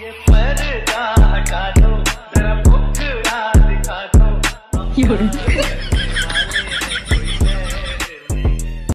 ये पर्दा हटा दो। जरा मुखड़ा दिखा दो।